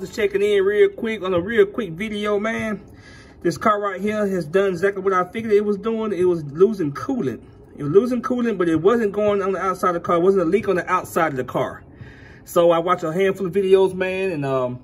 just checking in real quick on a real quick video, man. This car right here has done exactly what I figured it was doing. It was losing coolant. It was losing coolant, but it wasn't going on the outside of the car. It wasn't a leak on the outside of the car. So I watched a handful of videos, man, and um,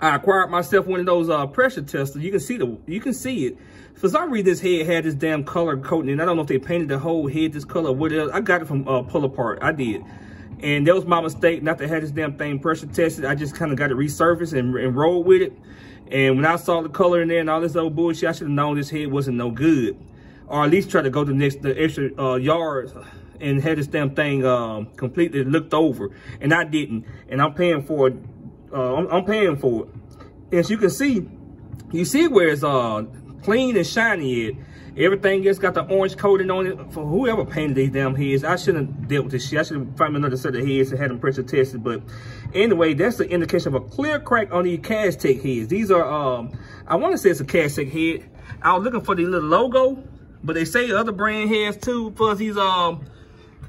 I acquired myself one of those uh, pressure testers. You can see the, you can see it. For some reason, this head had this damn color coating, and I don't know if they painted the whole head this color or whatever. I got it from uh, Pull-A-Part. I did. And that was my mistake not to have this damn thing pressure tested. I just kind of got it resurfaced and, and rolled with it. And when I saw the color in there and all this old bullshit, I should have known this head wasn't no good. Or at least try to go the next the extra uh, yards and had this damn thing um, completely looked over. And I didn't. And I'm paying for it. Uh, I'm, I'm, paying for it. As you can see, you see where it's uh, clean and shiny it. Everything else got the orange coating on it. For whoever painted these damn heads, I shouldn't have dealt with this shit. I should have found another set of heads and had them pressure tested. But anyway, that's the indication of a clear crack on these Castech heads. These are, um, I want to say it's a Castech head. I was looking for the little logo, but they say other brand heads too for these, um,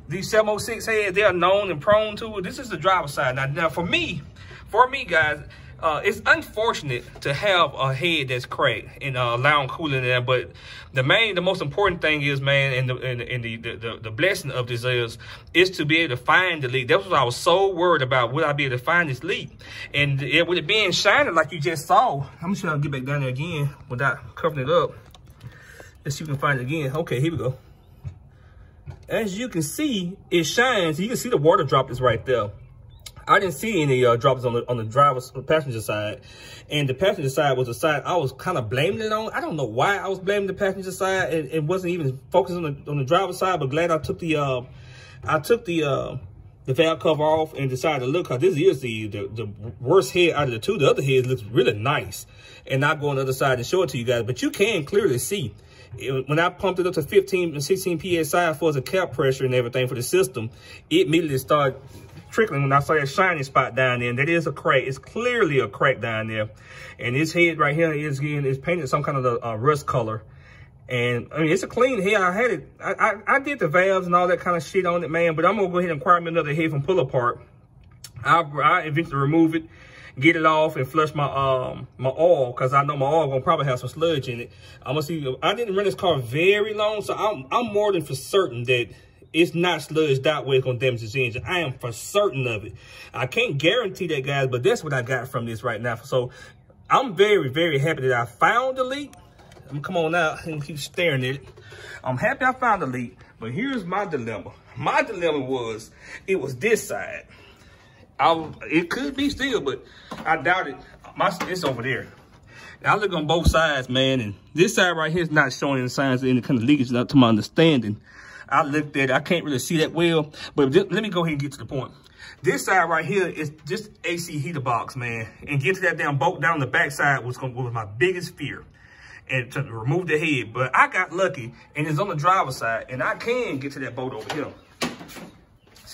these 706 heads, they are known and prone to it. This is the driver's side. Now, now for me, for me, guys, uh, it's unfortunate to have a head that's cracked and uh, allowing cooling in there. But the main, the most important thing is, man, and the and, and the, the, the blessing of this is is to be able to find the leak. That's what I was so worried about. Would I be able to find this leak? And it, with it being shiny like you just saw, I'm just trying to get back down there again without covering it up. Let's see if we can find it again. Okay, here we go. As you can see, it shines. You can see the water droplets right there. I didn't see any uh, drops on the on the driver's passenger side, and the passenger side was the side I was kind of blaming it on. I don't know why I was blaming the passenger side and, and wasn't even focused on the on the driver's side. But glad I took the uh, I took the uh, the valve cover off and decided to look because this is the, the, the worst head out of the two. The other head looks really nice, and not go on the other side and show it to you guys. But you can clearly see it, when I pumped it up to 15 and 16 psi for the cap pressure and everything for the system, it immediately started trickling when I saw that shiny spot down there. And that is a crack. It's clearly a crack down there. And this head right here is getting is painted some kind of a, rust color. And I mean, it's a clean head. I had it. I, I, I did the valves and all that kind of shit on it, man. But I'm gonna go ahead and acquire me another head from Pull-A-Part. I I eventually remove it, get it off, and flush my um my oil because I know my oil gonna probably have some sludge in it. I'm gonna see. I didn't run this car very long, so I'm I'm more than for certain that it's not sludge that where it's to damage this engine. I am for certain of it. I can't guarantee that, guys, but that's what I got from this right now. So I'm very, very happy that I found the leak. I'm come on out and keep staring at it. I'm happy I found the leak, but here's my dilemma. My dilemma was, it was this side. I, it could be still, but I doubt it. My, it's over there. I look on both sides, man, and this side right here is not showing any signs of any kind of leakage, not to my understanding. I looked at it. I can't really see that well, but let me go ahead and get to the point. This side right here is just AC heater box, man. And get to that damn bolt down the back side was, gonna, was my biggest fear. And to remove the head. But I got lucky and it's on the driver's side. And I can get to that bolt over here.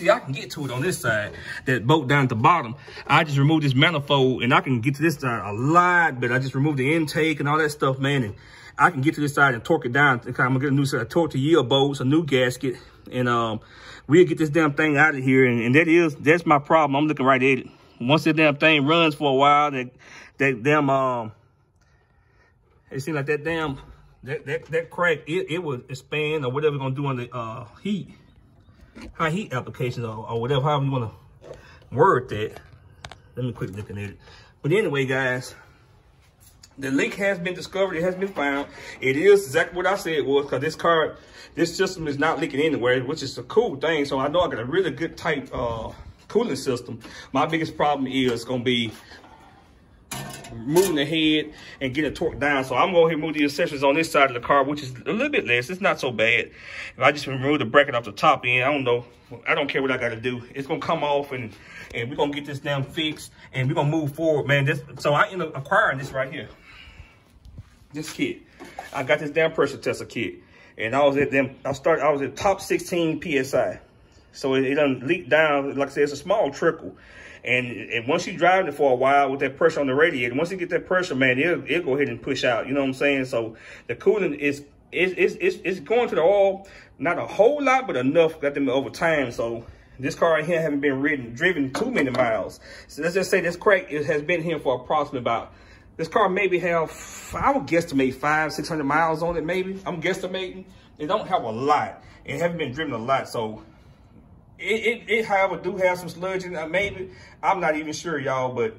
See, I can get to it on this side, that bolt down at the bottom. I just removed this manifold and I can get to this side a lot, but I just removed the intake and all that stuff, man. And I can get to this side and torque it down. I'm gonna get a new set of torque to yield bolts, a new gasket, and um, we'll get this damn thing out of here. And, and, that is, that's my problem. I'm looking right at it. Once that damn thing runs for a while, that, that damn, um, it seems like that damn, that, that, that crack, it, it will expand or whatever gonna do on the uh, heat, high heat applications or, or whatever, however you wanna word that. Let me quick look at it. But anyway, guys, the leak has been discovered. It has been found. It is exactly what I said was because this car, this system is not leaking anywhere, which is a cool thing. So I know I got a really good tight uh, cooling system. My biggest problem is going to be moving the head and getting torque down. So I'm going to move the accessories on this side of the car, which is a little bit less. It's not so bad. If I just remove the bracket off the top end, I don't know. I don't care what I got to do. It's going to come off and, and we're going to get this damn fixed and we're going to move forward, man. This, so I end up acquiring this right here this kit. I got this damn pressure tester kit. And I was at them, I started, I was at top 16 PSI. So it, it done leaked down, like I said, it's a small trickle. And, and once you drive it for a while with that pressure on the radiator, once you get that pressure, man, it'll, it'll go ahead and push out. You know what I'm saying? So the cooling is, is, is, is, is going to the oil, not a whole lot, but enough got them over time. So This car right here haven't been ridden, driven too many miles. So let's just say this crack it has been here for approximately about, this car maybe have, I would guesstimate five, 600 miles on it maybe. I'm guesstimating. It don't have a lot. It haven't been driven a lot. So it, it, it however, do have some sludge in it, maybe. I'm not even sure, y'all, but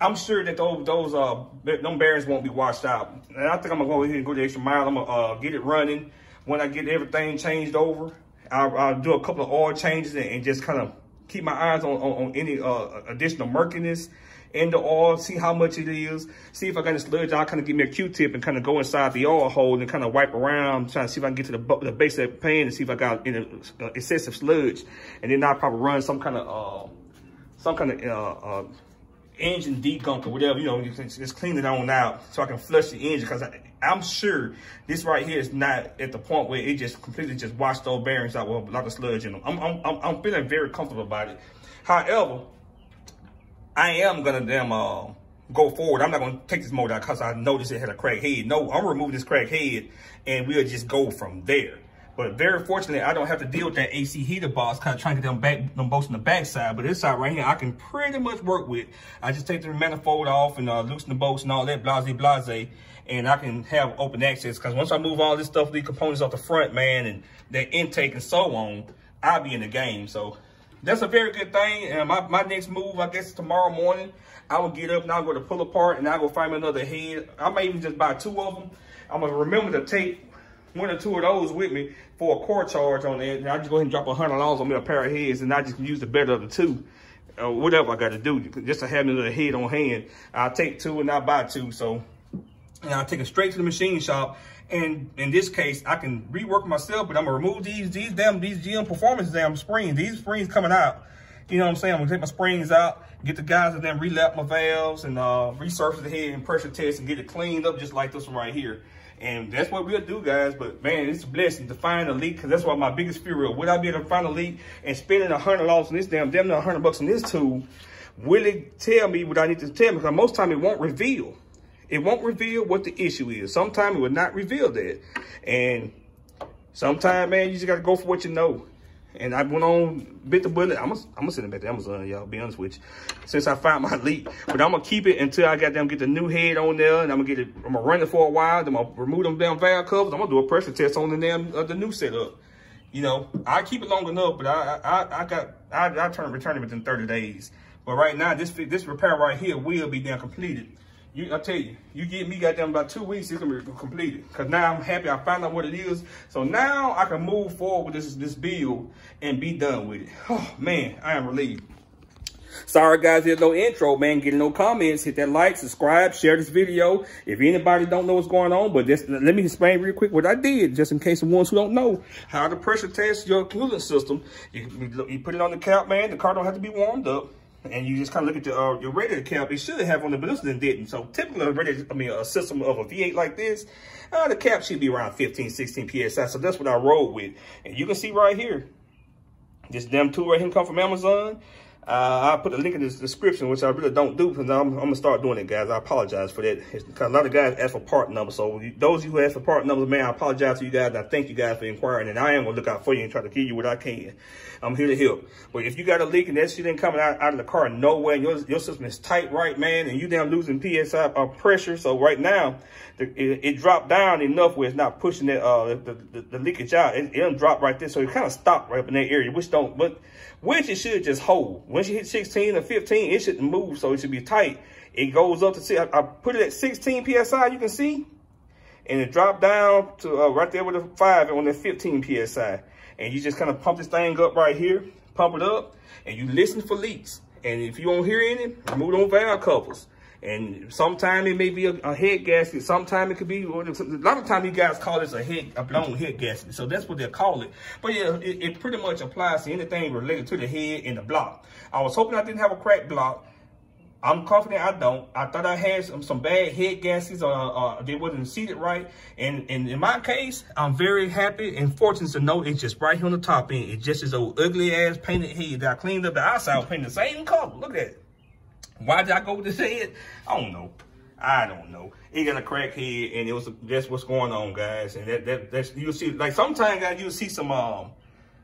I'm sure that those those uh them bearings won't be washed out. And I think I'm gonna go ahead and go the extra mile. I'm gonna uh, get it running. When I get everything changed over, I'll, I'll do a couple of oil changes and, and just kind of keep my eyes on, on, on any uh, additional murkiness in the oil, see how much it is, see if I got any sludge. I'll kind of give me a Q-tip and kind of go inside the oil hole and kind of wipe around, trying to see if I can get to the, the base of the pan and see if I got any uh, excessive sludge. And then I'll probably run some kind of, uh, some kind of, uh, uh, engine degunk or whatever, you know, you just clean it on out so I can flush the engine because I'm sure this right here is not at the point where it just completely just washed those bearings out with a lot of sludge in them. I'm, I'm, I'm feeling very comfortable about it. However, I am gonna damn uh, go forward. I'm not gonna take this motor out because I noticed it had a crack head. No, I'm removing this crack head and we'll just go from there. But very fortunately, I don't have to deal with that AC heater box, kind of trying to get them back, them bolts on the back side. But this side right here, I can pretty much work with. I just take the manifold off and uh, loosen the bolts and all that, blase, blase. And I can have open access because once I move all this stuff, these components off the front, man, and the intake and so on, I'll be in the game. So that's a very good thing. And my, my next move, I guess tomorrow morning, I will get up and I'll go to Pull-A-Part and I'll go find me another head. I may even just buy two of them. I'm going to remember to take one or two of those with me for a core charge on it. And I just go ahead and drop a hundred dollars on me a pair of heads and I just use the better of the two. Or whatever I got to do, just to have another head on hand. I'll take two and I'll buy two. So, and I'll take it straight to the machine shop. And in this case, I can rework myself, but I'm gonna remove these, these damn, these GM performance damn springs. These springs coming out. You know what I'm saying? I'm gonna take my springs out, get the guys and then relap my valves and uh, resurface the head and pressure test and get it cleaned up just like this one right here. And that's what we'll do, guys. But man, it's a blessing to find a leak because that's what my biggest fear is. Would I be able to find a leak and spending a hundred dollars on this damn, damn a hundred bucks on this tool? Will it tell me what I need to tell me? Because most time it won't reveal. It won't reveal what the issue is. Sometimes it will not reveal that. And sometimes, man, you just got to go for what you know. And I went on, bit the bullet. I'm gonna, I'm gonna send it back to Amazon, y'all, be honest with you. Since I found my leak. But I'm gonna keep it until I got them get the new head on there. And I'm gonna get it, I'm gonna run it for a while. Then I'm gonna remove them damn valve covers. I'm gonna do a pressure test on the damn, uh, the new setup. You know, I keep it long enough, but I, I, I got, I, I turn, return it within 30 days. But right now, this, this repair right here will be damn completed. You, I tell you, you get me goddamn about two weeks, it's gonna be completed. Cause now I'm happy I found out what it is. So now I can move forward with this, this build and be done with it. Oh man, I am relieved. Sorry guys, there's no intro, man. Getting no comments. Hit that like, subscribe, share this video. If anybody don't know what's going on, but this, let me explain real quick what I did, just in case the ones who don't know how to pressure test your coolant system. You, you put it on the cap, man. The car don't have to be warmed up and you just kind of look at your, uh, your radiator cap, it should have on the, but this one didn't. So typically, a radiator, I mean, a system of a V8 like this, uh, the cap should be around 15, 16 PSI. So that's what I rolled with. And you can see right here, this damn tool right here come from Amazon. Uh, I'll put a link in the description, which I really don't do because I'm, I'm going to start doing it, guys. I apologize for that. It's, a lot of guys ask for part numbers. So those of you who ask for part numbers, man, I apologize to you guys. And I thank you guys for inquiring. And I am going to look out for you and try to give you what I can. I'm here to help. But if you got a leak and that shit ain't coming out, out of the car nowhere, and your, your system is tight right, man, and you down losing PSI uh, pressure. So right now, the, it, it, dropped down enough where it's not pushing that, uh, the, the, the leakage out. It, it drop right there. So it kind of stopped right up in that area, which don't, but which it should just hold. Once you hit 16 or 15, it shouldn't move, so it should be tight. It goes up to, see, I, I put it at 16 PSI, you can see, and it dropped down to uh, right there with the five on that 15 PSI. And you just kind of pump this thing up right here, pump it up, and you listen for leaks. And if you don't hear any, move on valve covers. And sometimes it may be a, a head gasket. Sometimes it could be, a lot of times you guys call this a head, a blown head gasket. So that's what they call it. But yeah, it, it pretty much applies to anything related to the head and the block. I was hoping I didn't have a cracked block. I'm confident I don't. I thought I had some, some bad head gaskets or, or they wasn't seated right. And, and in my case, I'm very happy and fortunate to know it's just right here on the top end. It's just this old ugly ass painted head that I cleaned up the outside, painted the same color. Look at it. Why did I go with this head? I don't know. I don't know. He got a crack head, and it was that's what's going on, guys. And that that that's you'll see like sometimes guys you'll see some um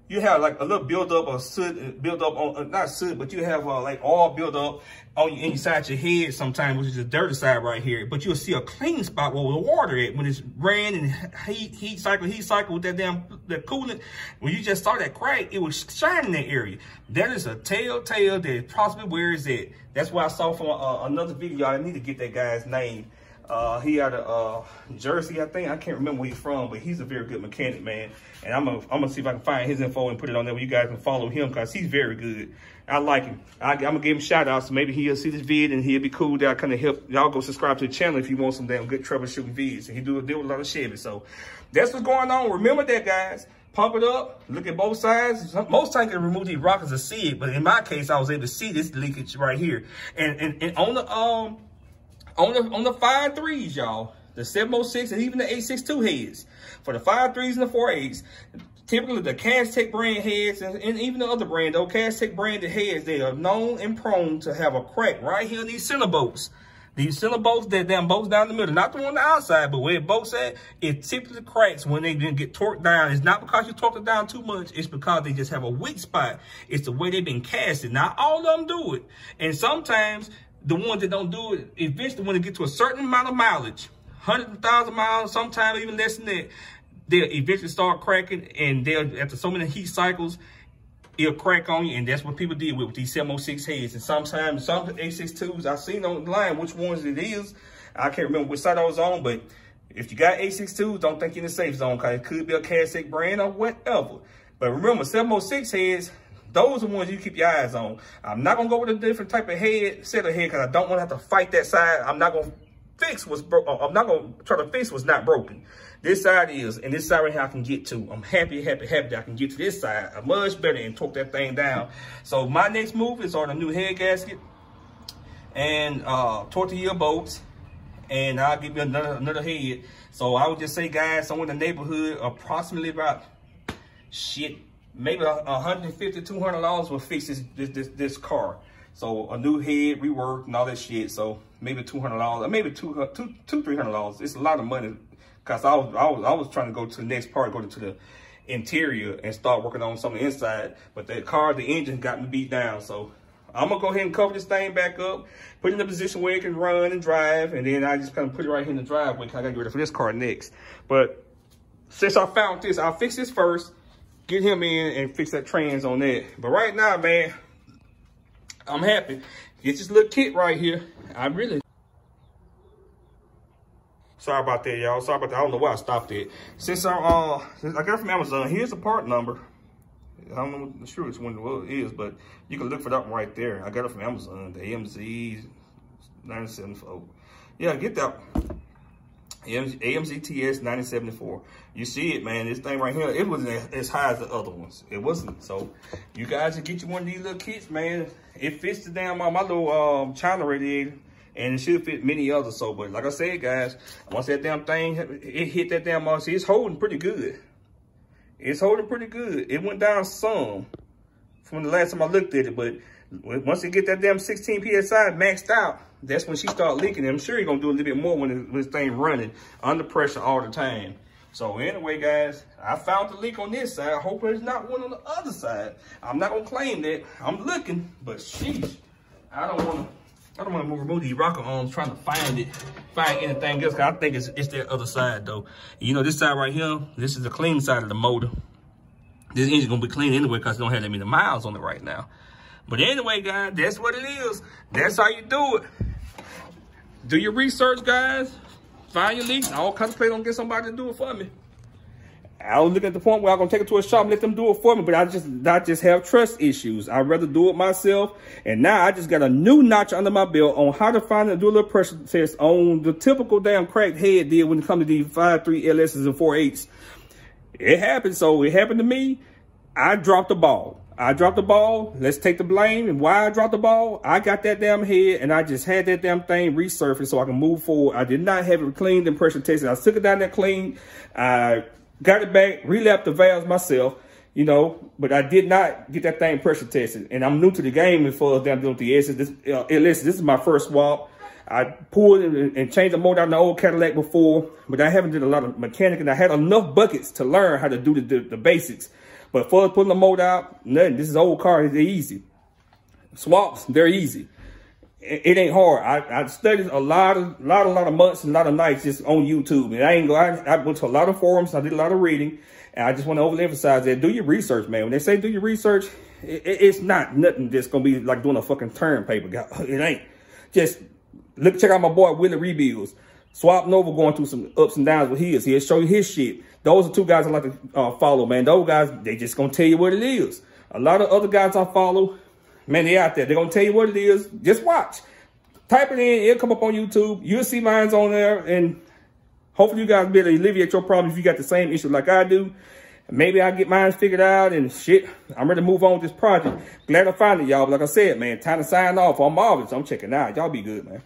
you have like a little buildup of soot, build up on, uh, not soot, but you have uh, like all build up on inside your head sometimes, which is the dirty side right here. But you'll see a clean spot where the water at when it's rain and heat, heat cycle, heat cycle with that damn, that coolant. When you just saw that crack, it was shining that area. That is a telltale that possibly where is it. That's why I saw from uh, another video. I need to get that guy's name. Uh, he out of uh, Jersey, I think. I can't remember where he's from, but he's a very good mechanic, man. And I'm gonna, I'm gonna see if I can find his info and put it on there where you guys can follow him because he's very good. I like him. I, am gonna give him shout outs. So maybe he'll see this vid and he'll be cool. That kind of help y'all go subscribe to the channel if you want some damn good troubleshooting vids. And he do deal with a lot of Chevy. So that's what's going on. Remember that, guys. Pump it up. Look at both sides. Most times can remove these rockers to see it, but in my case, I was able to see this leakage right here. And and, and on the um on the on the five threes, y'all, the 706 and even the 862 heads, for the five threes and the four eights, typically the Castech brand heads and, and even the other brand, though Castech branded heads, they are known and prone to have a crack right here in these center bolts. These center bolts, that damn bolts down the middle, not the one on the outside, but where it bolts at, it typically cracks when they get torqued down. It's not because you torqued it down too much. It's because they just have a weak spot. It's the way they've been casted. Not all of them do it. And sometimes the ones that don't do it, eventually when they get to a certain amount of mileage, 100,000 miles, sometimes even less than that, they'll eventually start cracking and they'll, after so many heat cycles, it'll crack on you. And that's what people did with, with these 706 heads. And sometimes some 862s, I've seen on the line which ones it is. I can't remember which side I was on, but if you got 862s, don't think you're in the safe zone because it could be a Castech brand or whatever. But remember, 706 heads, those are the ones you keep your eyes on. I'm not going to go with a different type of head, set of head, because I don't want to have to fight that side. I'm not going to fix what's broke. I'm not going to try to fix what's not broken. This side is, and this side right here I can get to. I'm happy, happy, happy I can get to this side I'm much better and torque that thing down. So my next move is on a new head gasket and uh, torque to yield bolts. And I'll give you another, another head. So I would just say, guys, somewhere in the neighborhood, approximately about, shit, maybe $150, 200 dollars will fix this, this this this car. So a new head rework and all that shit. So maybe 200 dollars maybe two uh, two two three hundred dollars. It's a lot of money because I was, I was i was trying to go to the next part go to the interior and start working on something inside. But that car the engine got me beat down. So i'm gonna go ahead and cover this thing back up put it in a position where it can run and drive and then i just kind of put it right here in the driveway because i gotta get ready for this car next. But since i found this i'll fix this first get him in and fix that trans on that. But right now, man, I'm happy. Get this little kit right here. I really. Sorry about that, y'all. Sorry about that. I don't know why I stopped it. Since I, uh, since I got it from Amazon, here's the part number. I don't know the sure which one it is, but you can look for that one right there. I got it from Amazon, the AMZ 974. Yeah, get that AMZTS 974. You see it, man. This thing right here, it wasn't as high as the other ones. It wasn't. So you guys can get you one of these little kits, man. It fits the damn, uh, my little um, China radiator. And it should fit many others. So, but like I said, guys, once that damn thing, it hit that damn, uh, see, it's holding pretty good. It's holding pretty good. It went down some from the last time I looked at it, but once you get that damn 16 PSI maxed out, that's when she start leaking. I'm sure you're going to do a little bit more when this thing running under pressure all the time. So anyway, guys, I found the leak on this side. I Hope there's not one on the other side. I'm not going to claim that. I'm looking, but sheesh, I don't want to. I don't want to remove these rocker arms trying to find it, find anything else. I think it's, it's the other side though. You know, this side right here, this is the clean side of the motor. This engine's gonna be clean anyway because it don't have that many miles on it right now. But anyway, guys, that's what it is. That's how you do it. Do your research, guys. Find your leaks. I'll contemplate on get somebody to do it for me. I was looking at the point where I'm gonna take it to a shop and let them do it for me, but I just I just have trust issues. I'd rather do it myself. And now I just got a new notch under my belt on how to find and do a little pressure test on the typical damn cracked head deal when it comes to these 5.3 LSs and 4.8s. It happened, so it happened to me. I dropped the ball. I dropped the ball. Let's take the blame. And why I dropped the ball, I got that damn head and I just had that damn thing resurfaced so I can move forward. I did not have it cleaned and pressure tested. I took it down there clean. I got it back, relapped the valves myself, you know, but I did not get that thing pressure tested. And I'm new to the game as far as damn doing the S's. This, uh, listen, this is my first swap. I pulled and changed the motor in the old Cadillac before, but I haven't did a lot of mechanic and I had enough buckets to learn how to do the, the, the basics. But for putting the motor out, nothing. This is old car. It's easy. Swaps, they're easy. It, it ain't hard. I, I studied a lot of, lot, a lot of months and a lot of nights just on YouTube. And I ain't go, I, I went to a lot of forums. I did a lot of reading. And I just want to overemphasize that. Do your research, man. When they say do your research, it, it's not nothing that's going to be like doing a fucking term paper. It ain't. Just look, check out my boy, Willie Rebuilds. Swap Nova going through some ups and downs with his. He'll show you his shit. Those are two guys I like to uh, follow, man. Those guys, they just going to tell you what it is. A lot of other guys I follow, man, they out there. They're going to tell you what it is. Just watch. Type it in. It'll come up on YouTube. You'll see mine's on there. And hopefully you guys be able to alleviate your problem if you got the same issue like I do. Maybe I get mine figured out and shit. I'm ready to move on with this project. Glad I found it, y'all. But like I said, man, time to sign off. I'm Marvin, so I'm checking out. Y'all be good, man.